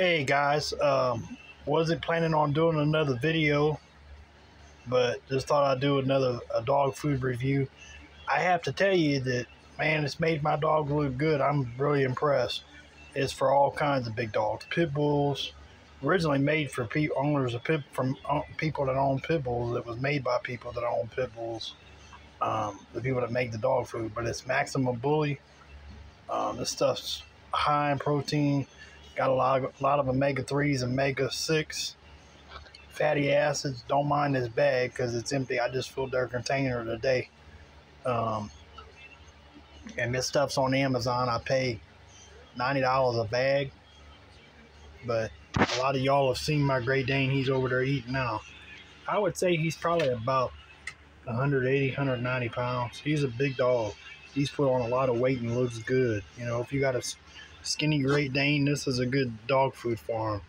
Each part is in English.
Hey guys, um, wasn't planning on doing another video, but just thought I'd do another a dog food review. I have to tell you that man, it's made my dog look good. I'm really impressed. It's for all kinds of big dogs, pit bulls. Originally made for pe- owners of pit from uh, people that own pit bulls. It was made by people that own pit bulls. Um, the people that make the dog food, but it's maximum bully. Um, this stuff's high in protein Got a lot, of, a lot of omega threes, omega six, fatty acids. Don't mind this bag because it's empty. I just filled their container today. Um, and this stuff's on Amazon. I pay ninety dollars a bag, but a lot of y'all have seen my Great Dane. He's over there eating now. I would say he's probably about 180, 190 pounds. He's a big dog. He's put on a lot of weight and looks good. You know, if you got a skinny Great Dane, this is a good dog food for him.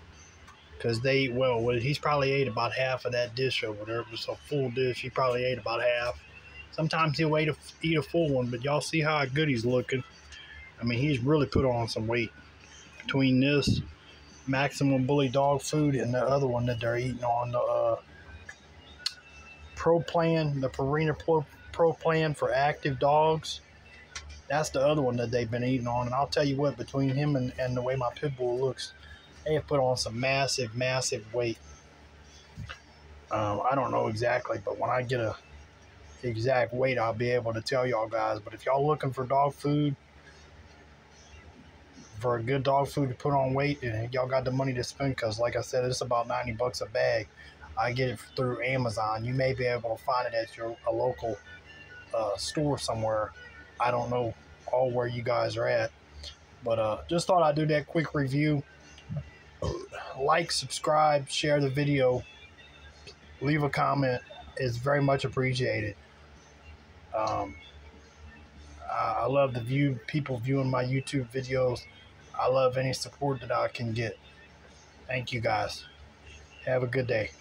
Because they eat well. He's probably ate about half of that dish over there. It was a full dish. He probably ate about half. Sometimes he'll eat a, eat a full one, but y'all see how good he's looking. I mean, he's really put on some weight. Between this Maximum Bully dog food and the other one that they're eating on, the uh, Pro Plan, the Purina Pro, Pro Plan for active dogs that's the other one that they've been eating on. And I'll tell you what, between him and, and the way my pit bull looks, they have put on some massive, massive weight. Um, I don't know exactly, but when I get a exact weight, I'll be able to tell y'all guys. But if y'all looking for dog food, for a good dog food to put on weight, and y'all got the money to spend, because like I said, it's about 90 bucks a bag. I get it through Amazon. You may be able to find it at your a local uh, store somewhere I don't know all where you guys are at. But uh, just thought I'd do that quick review. Like, subscribe, share the video, leave a comment. It's very much appreciated. Um, I love the view people viewing my YouTube videos. I love any support that I can get. Thank you guys. Have a good day.